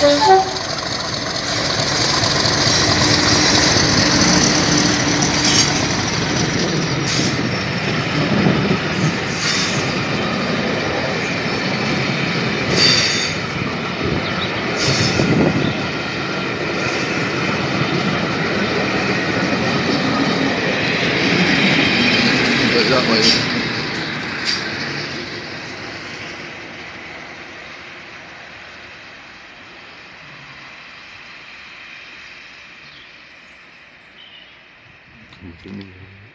对，Muito tem.